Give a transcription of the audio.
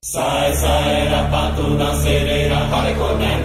Sai sai la patuna serena, fare con me.